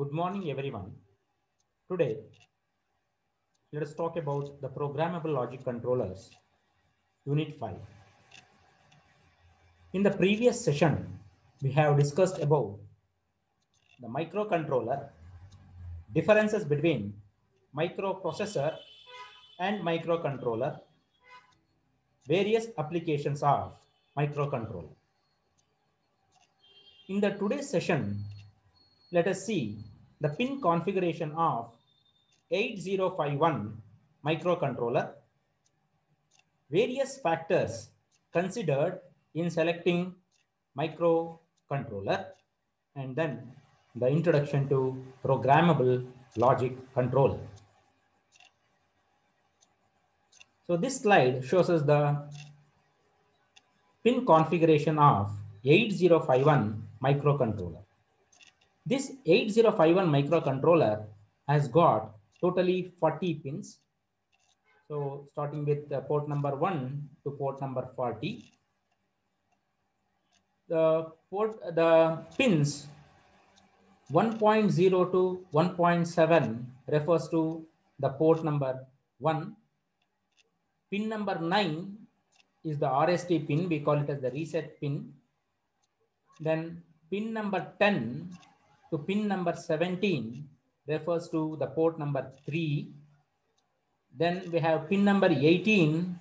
Good morning, everyone. Today, let us talk about the programmable logic controllers, Unit 5. In the previous session, we have discussed about the microcontroller, differences between microprocessor and microcontroller, various applications of microcontroller. In the today's session, let us see the pin configuration of 8051 microcontroller, various factors considered in selecting microcontroller, and then the introduction to programmable logic controller. So this slide shows us the pin configuration of 8051 microcontroller. This 8051 microcontroller has got totally 40 pins. So starting with uh, port number 1 to port number 40. The port the pins 1.0 to 1.7 refers to the port number 1. Pin number 9 is the RST pin. We call it as the reset pin. Then pin number 10 to pin number 17 refers to the port number 3. Then we have pin number 18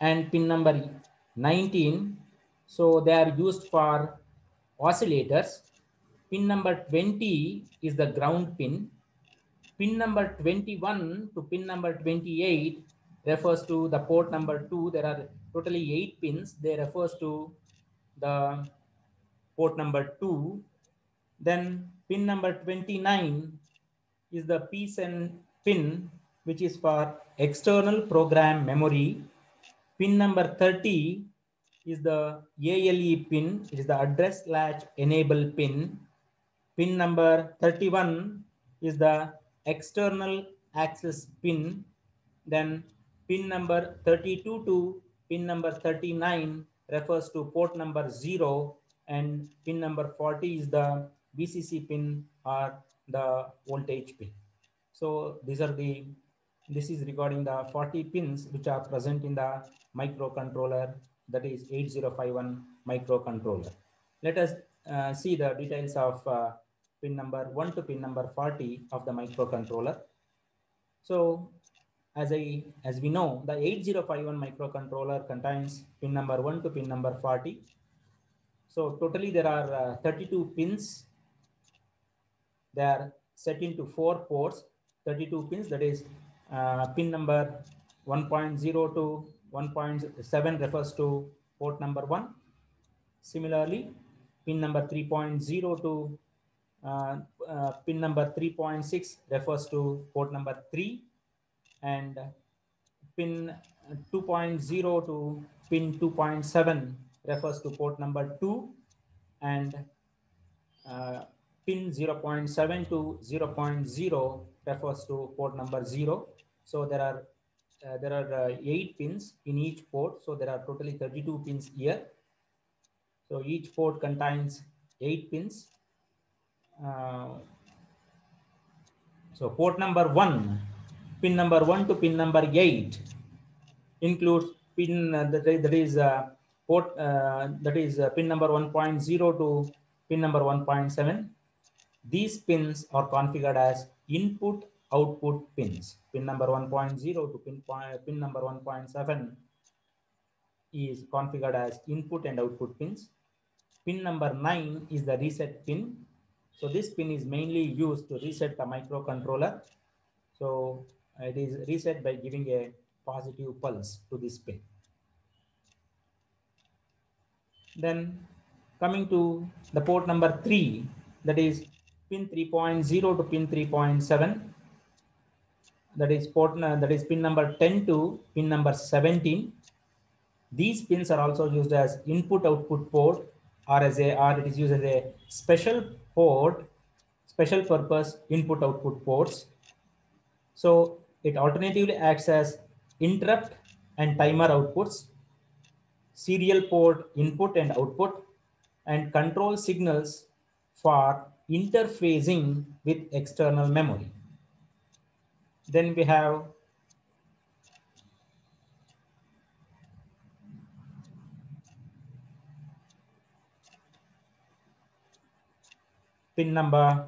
and pin number 19. So they are used for oscillators. Pin number 20 is the ground pin. Pin number 21 to pin number 28 refers to the port number 2. There are totally 8 pins. They refers to the port number 2. Then pin number 29 is the PSEN pin, which is for external program memory. Pin number 30 is the ALE pin. It is the address latch enable pin. Pin number 31 is the external access pin. Then pin number 32 to pin number 39 refers to port number 0 and pin number 40 is the VCC pin or the voltage pin. So these are the, this is regarding the 40 pins which are present in the microcontroller that is 8051 microcontroller. Let us uh, see the details of uh, pin number 1 to pin number 40 of the microcontroller. So as I as we know, the 8051 microcontroller contains pin number 1 to pin number 40. So totally there are uh, 32 pins. They are set into four ports, 32 pins. That is uh, pin number 1.0 to 1.7 refers to port number 1. Similarly, pin number 3.0 to uh, uh, pin number 3.6 refers to port number 3 and pin 2.0 to pin 2.7 refers to port number 2 and uh, pin 0.7 to 0.0 refers to port number 0 so there are uh, there are uh, eight pins in each port. So there are totally 32 pins here. So each port contains eight pins. Uh, so port number 1 pin number 1 to pin number 8 includes pin uh, that, that is uh, port uh, that is uh, pin number 1.0 to pin number 1.7 these pins are configured as input output pins. Pin number 1.0 to pin, pin number 1.7 is configured as input and output pins. Pin number 9 is the reset pin. So this pin is mainly used to reset the microcontroller. So it is reset by giving a positive pulse to this pin. Then coming to the port number 3, that is pin 3.0 to pin 3.7. That is port uh, that is pin number 10 to pin number 17. These pins are also used as input output port or as a or it is used as a special port, special purpose input output ports. So it alternatively acts as interrupt and timer outputs, serial port input and output, and control signals for interfacing with external memory. Then we have pin number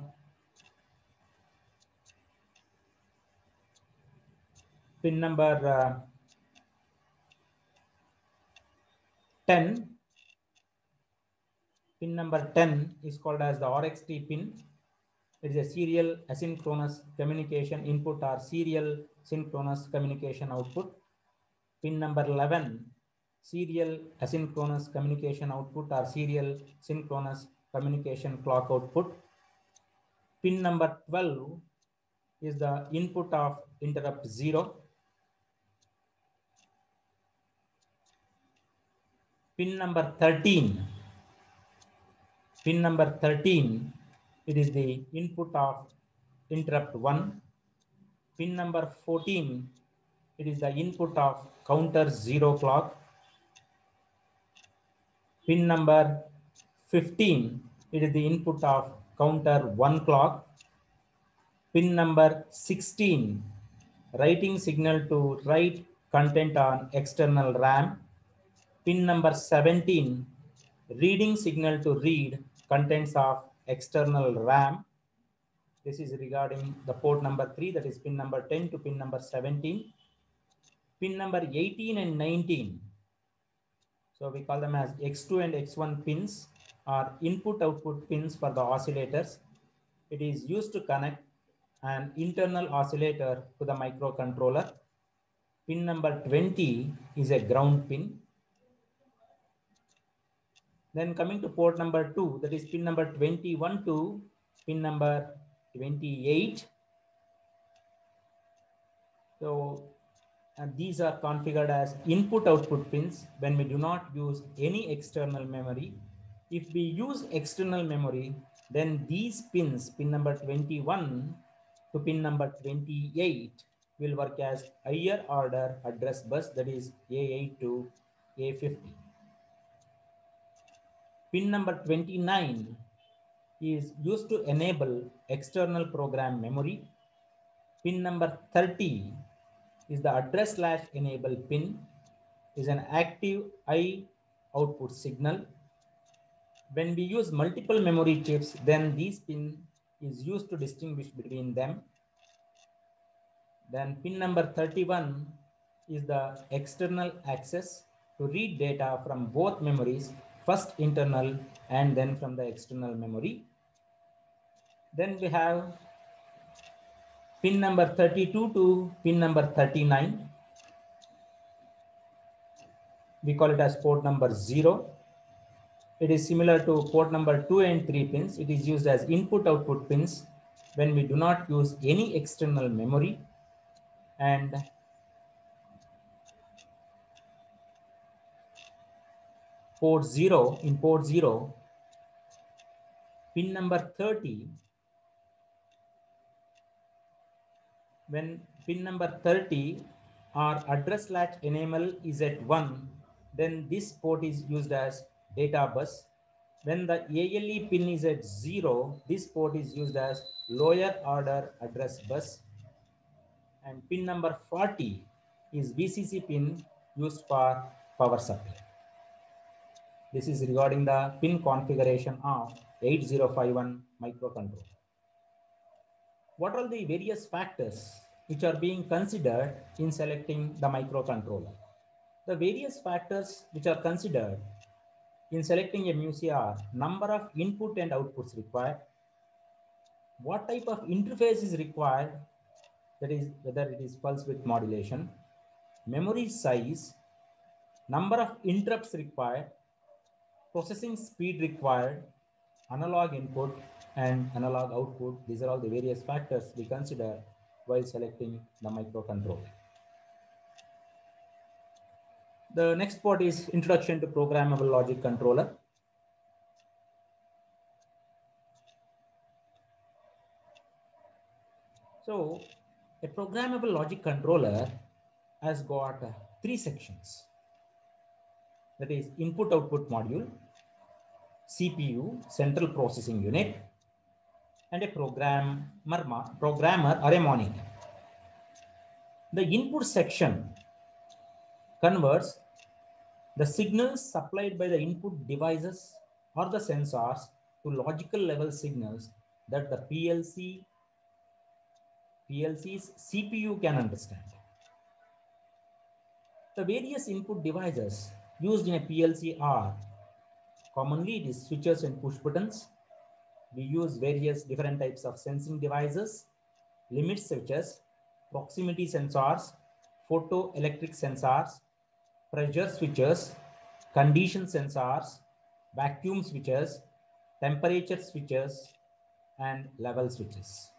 pin number uh, 10 pin number 10 is called as the RxD pin it is a serial asynchronous communication input or serial synchronous communication output pin number 11 serial asynchronous communication output or serial synchronous communication clock output. Pin number 12 is the input of interrupt 0. Pin number 13. Pin number 13, it is the input of interrupt 1. Pin number 14, it is the input of counter 0 clock. Pin number 15, it is the input of counter 1 clock. Pin number 16, writing signal to write content on external RAM. Pin number 17, reading signal to read contents of external RAM. This is regarding the port number 3, that is pin number 10 to pin number 17. Pin number 18 and 19. So we call them as X2 and X1 pins are input output pins for the oscillators. It is used to connect an internal oscillator to the microcontroller. Pin number 20 is a ground pin. Then coming to port number 2, that is pin number 21 to pin number 28. So and these are configured as input output pins when we do not use any external memory if we use external memory, then these pins, pin number 21 to pin number 28 will work as higher order address bus that is A8 to A15. Pin number 29 is used to enable external program memory. Pin number 30 is the address latch enable pin is an active high output signal when we use multiple memory chips, then this pin is used to distinguish between them. Then pin number 31 is the external access to read data from both memories, first internal and then from the external memory. Then we have pin number 32 to pin number 39. We call it as port number zero. It is similar to port number 2 and 3 pins. It is used as input output pins when we do not use any external memory and port 0 in port 0 pin number 30 when pin number 30 our address latch enable is at 1 then this port is used as data bus. When the ALE pin is at zero, this port is used as lower order address bus. And pin number 40 is VCC pin used for power supply. This is regarding the pin configuration of 8051 microcontroller. What are the various factors which are being considered in selecting the microcontroller? The various factors which are considered in selecting a MUCR, number of input and outputs required, what type of interface is required, that is whether it is pulse width modulation, memory size, number of interrupts required, processing speed required, analog input and analog output. These are all the various factors we consider while selecting the microcontroller. The next part is introduction to programmable logic controller. So a programmable logic controller has got three sections. That is input output module, CPU, central processing unit, and a programmer, programmer or a monitor. The input section converts the signals supplied by the input devices or the sensors to logical level signals that the PLC PLC's CPU can understand. The various input devices used in a PLC are commonly it is switches and push buttons. We use various different types of sensing devices, limit switches, proximity sensors, photoelectric sensors, pressure switches, condition sensors, vacuum switches, temperature switches, and level switches.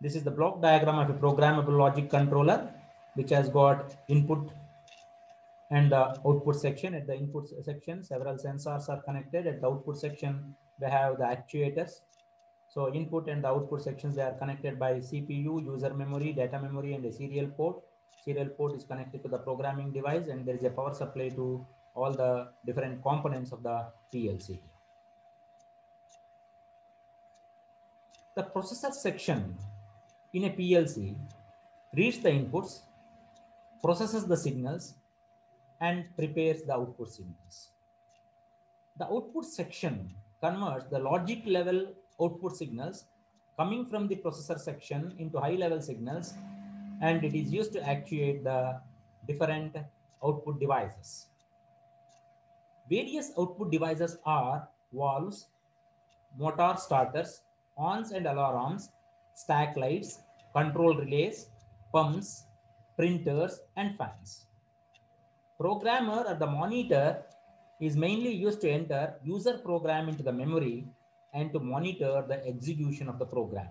This is the block diagram of a programmable logic controller, which has got input and the output section. At the input section, several sensors are connected. At the output section, they have the actuators. So input and the output sections, they are connected by CPU, user memory, data memory, and a serial port. Serial port is connected to the programming device, and there is a power supply to all the different components of the PLC. The processor section in a PLC reads the inputs, processes the signals, and prepares the output signals. The output section converts the logic level output signals coming from the processor section into high level signals, and it is used to actuate the different output devices. Various output devices are valves, motor starters, ons and alarms, stack lights, control relays, pumps, printers, and fans. Programmer or the monitor is mainly used to enter user program into the memory and to monitor the execution of the program.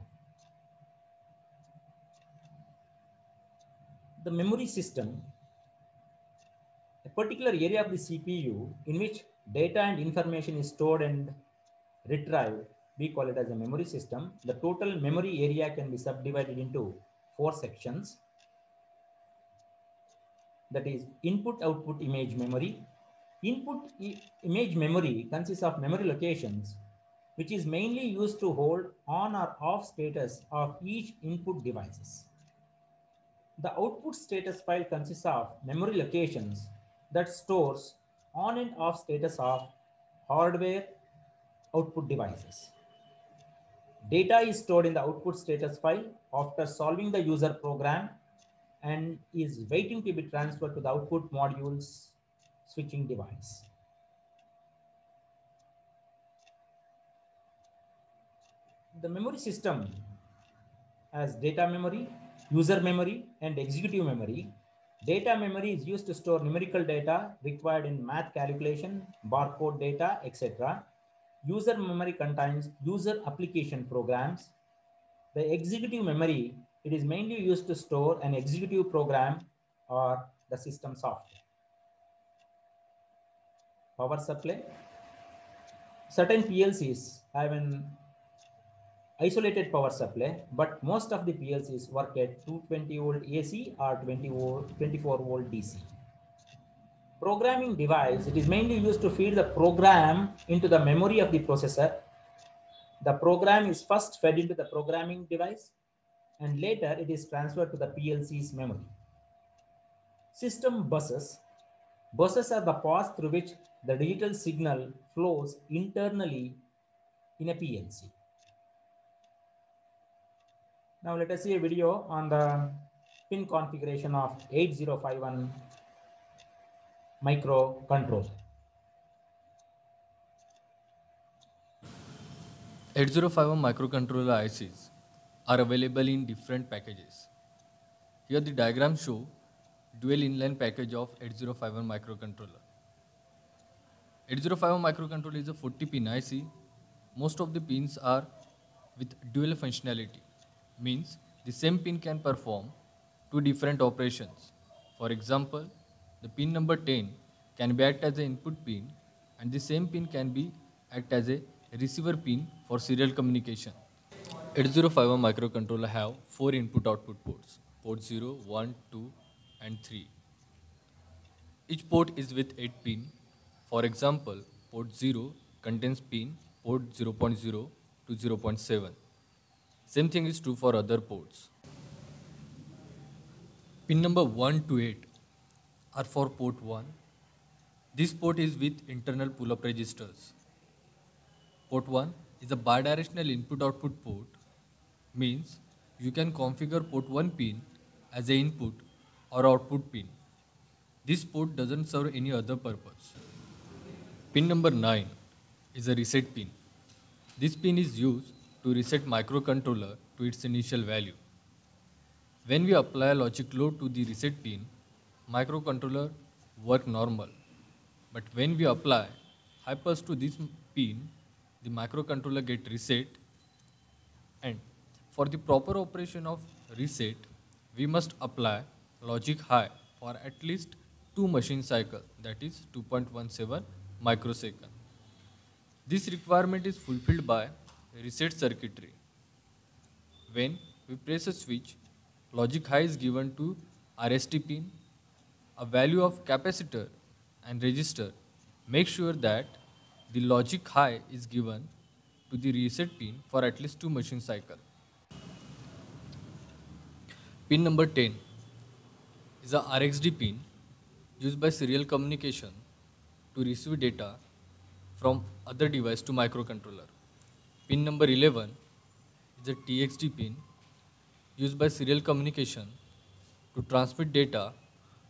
The memory system, a particular area of the CPU in which data and information is stored and retrieved we call it as a memory system. The total memory area can be subdivided into four sections. That is input output image memory. Input image memory consists of memory locations, which is mainly used to hold on or off status of each input devices. The output status file consists of memory locations that stores on and off status of hardware output devices. Data is stored in the output status file after solving the user program and is waiting to be transferred to the output module's switching device. The memory system has data memory, user memory, and executive memory. Data memory is used to store numerical data required in math calculation, barcode data, etc. User memory contains user application programs. The executive memory, it is mainly used to store an executive program or the system software. Power supply. Certain PLCs have an isolated power supply, but most of the PLCs work at 220 volt AC or 20 volt, 24 volt DC programming device, it is mainly used to feed the program into the memory of the processor. The program is first fed into the programming device and later it is transferred to the PLC's memory. System buses. Buses are the paths through which the digital signal flows internally in a PLC. Now let us see a video on the pin configuration of 8051 microcontroller. 8051 microcontroller ICs are available in different packages. Here the diagram show dual inline package of 8051 microcontroller. 8051 microcontroller is a 40 pin IC. Most of the pins are with dual functionality, means the same pin can perform two different operations. For example, the pin number 10 can be act as an input pin and the same pin can be act as a receiver pin for serial communication. 8051 microcontroller have four input output ports, port 0, 1, 2 and 3. Each port is with 8 pin. For example, port 0 contains pin port 0.0 to 0.7. Same thing is true for other ports. Pin number 1 to 8 are for port 1. This port is with internal pull-up registers. Port 1 is a bidirectional input-output port, means you can configure port 1 pin as a input or output pin. This port doesn't serve any other purpose. Pin number 9 is a reset pin. This pin is used to reset microcontroller to its initial value. When we apply logic load to the reset pin, microcontroller work normal. But when we apply pulse to this pin, the microcontroller get reset and for the proper operation of reset, we must apply logic high for at least two machine cycle that is 2.17 microsecond. This requirement is fulfilled by reset circuitry. When we press a switch, logic high is given to RST pin, a value of capacitor and resistor. Make sure that the logic high is given to the reset pin for at least two machine cycle. Pin number 10 is a RxD pin used by serial communication to receive data from other device to microcontroller. Pin number 11 is a TXD pin used by serial communication to transmit data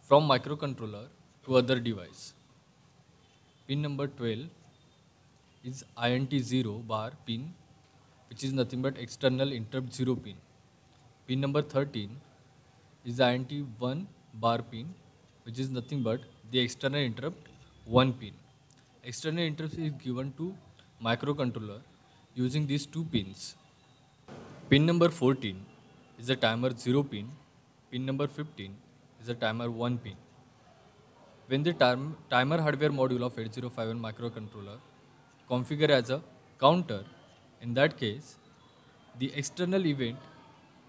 from microcontroller to other device. Pin number 12 is INT0 bar pin which is nothing but external interrupt 0 pin. Pin number 13 is the INT1 bar pin which is nothing but the external interrupt 1 pin. External interrupt is given to microcontroller using these two pins. Pin number 14 is a timer 0 pin. Pin number 15 is a timer 1 pin. When the time, timer hardware module of 8051 microcontroller configure as a counter, in that case, the external event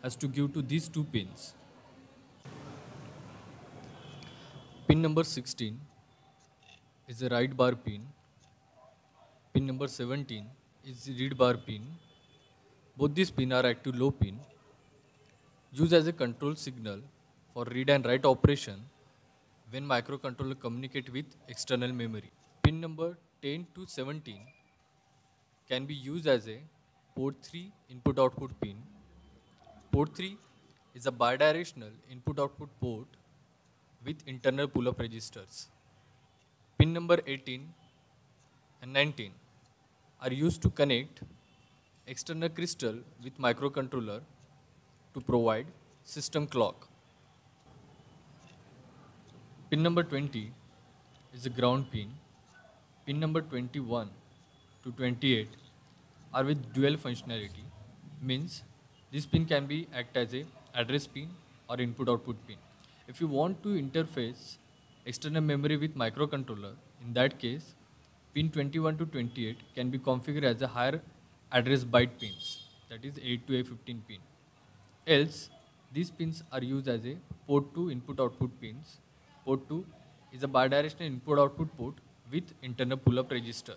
has to give to these two pins. Pin number 16 is a write bar pin. Pin number 17 is the read bar pin. Both these pins are active low pin used as a control signal for read and write operation when microcontroller communicate with external memory. Pin number 10 to 17 can be used as a port 3 input output pin. Port 3 is a bidirectional input output port with internal pull up registers. Pin number 18 and 19 are used to connect external crystal with microcontroller to provide system clock. Pin number 20 is a ground pin. Pin number 21 to 28 are with dual functionality means this pin can be act as a address pin or input output pin. If you want to interface external memory with microcontroller, in that case, pin 21 to 28 can be configured as a higher address byte pins, that is 8 to A15 pin. Else, these pins are used as a port 2 input output pins. Port 2 is a bidirectional input output port with internal pull up register.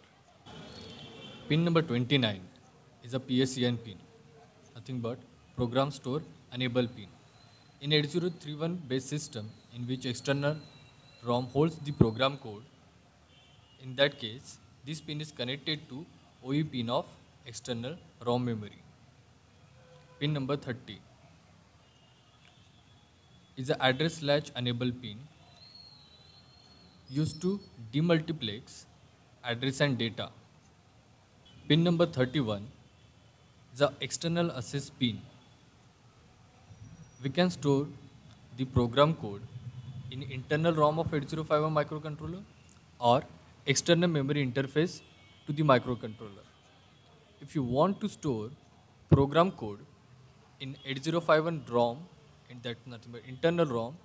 Pin number 29 is a PSEN pin, nothing but program store enable pin. In 8031 base system in which external ROM holds the program code, in that case, this pin is connected to OE pin of external ROM memory. Pin number 30 is the address latch enable pin used to demultiplex address and data. Pin number 31 is the external access pin. We can store the program code in internal ROM of 8051 microcontroller or external memory interface to the microcontroller. If you want to store program code in 8051 ROM, in that nothing but internal ROM,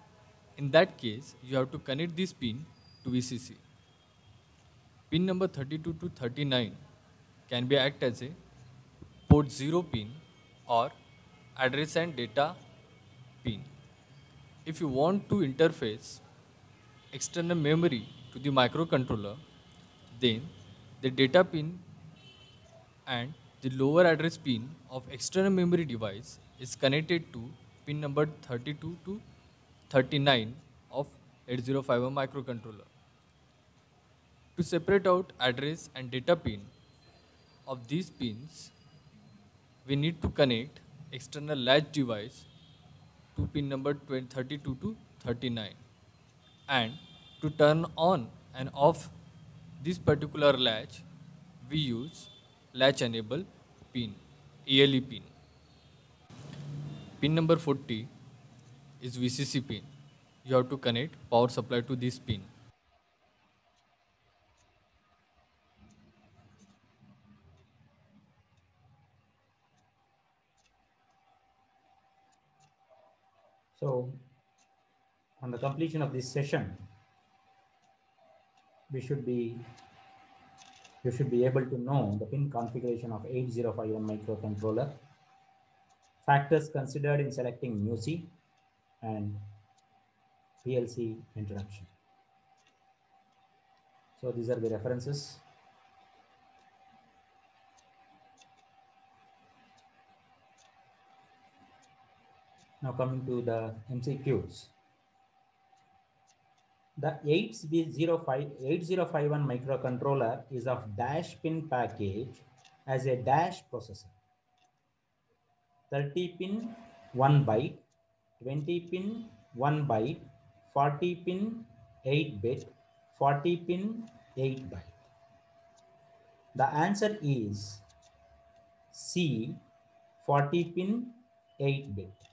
in that case you have to connect this pin to VCC. Pin number 32 to 39 can be act as a port 0 pin or address and data pin. If you want to interface external memory to the microcontroller, then the data pin and The lower address pin of external memory device is connected to pin number 32 to 39 of 8051 microcontroller. To separate out address and data pin of these pins, we need to connect external latch device to pin number 32 to 39 and to turn on and off this particular latch we use latch enable pin ALE pin. Pin number 40 is VCC pin. You have to connect power supply to this pin So on the completion of this session, we should be you should be able to know the pin configuration of 8051 microcontroller, factors considered in selecting MUSI, and PLC introduction. So these are the references. Now coming to the MCQs. The 8005 8051 microcontroller is of dash pin package as a dash processor. 30 pin 1 byte, 20 pin 1 byte, 40 pin 8 bit, 40 pin 8 byte. The answer is C 40 pin 8 bit.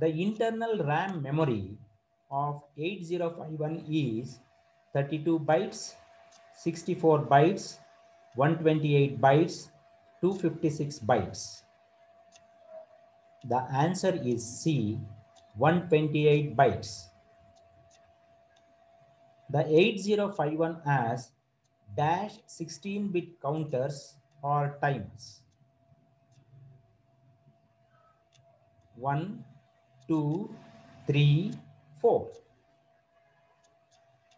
The internal RAM memory of 8051 is 32 bytes, 64 bytes, 128 bytes, 256 bytes. The answer is C, 128 bytes. The 8051 has dash 16-bit counters or timers. One, two, three, four.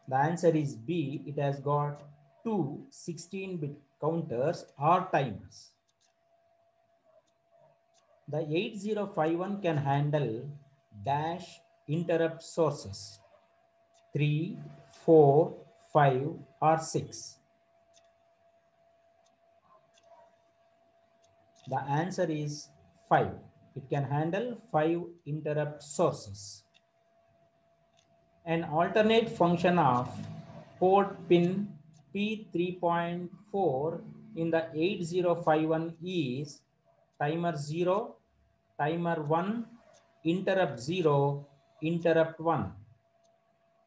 The answer is B. It has got two 16-bit counters or timers. The 8051 can handle dash interrupt sources 3, 4, 5 or 6. The answer is 5. It can handle 5 interrupt sources. An alternate function of port pin P3.4 in the 8051 is timer 0, timer 1, interrupt 0, interrupt 1.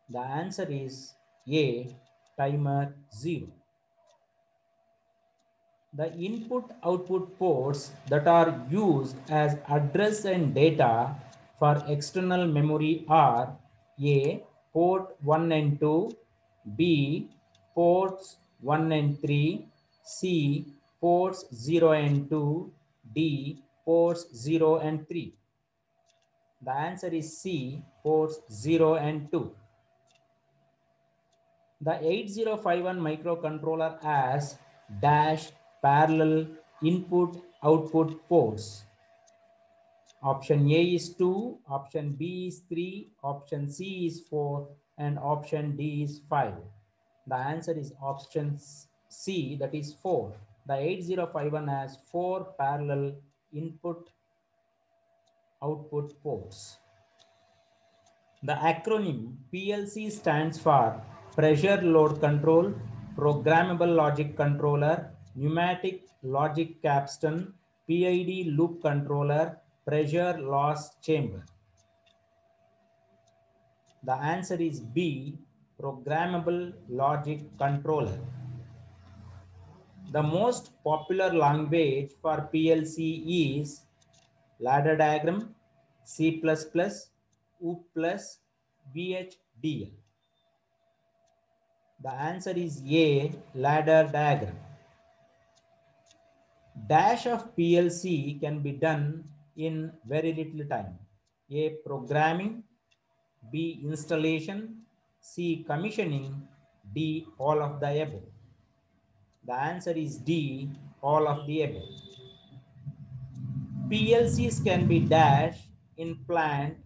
The answer is A, timer 0. The input output ports that are used as address and data for external memory are A, port 1 and 2, B, ports 1 and 3, C, ports 0 and 2, D, ports 0 and 3. The answer is C, ports 0 and 2. The 8051 microcontroller has dash parallel input output ports. Option A is 2, option B is 3, option C is 4, and option D is 5. The answer is option C, that is 4. The 8051 has 4 parallel input output ports. The acronym PLC stands for Pressure Load Control, Programmable Logic Controller, Pneumatic Logic Capstan, PID Loop Controller, Pressure Loss Chamber. The answer is B, Programmable Logic Controller. The most popular language for PLC is ladder diagram, C++, U+, VHDL. The answer is A, ladder diagram. Dash of PLC can be done in very little time. A, programming, B, installation, C, commissioning, D, all of the above. The answer is D, all of the above. PLCs can be dash in plant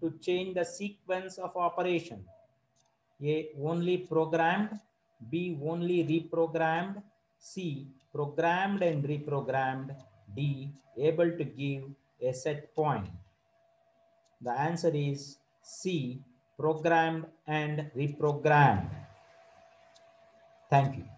to change the sequence of operation. A. Only programmed. B. Only reprogrammed. C. Programmed and reprogrammed. D. Able to give a set point. The answer is C. Programmed and reprogrammed. Thank you.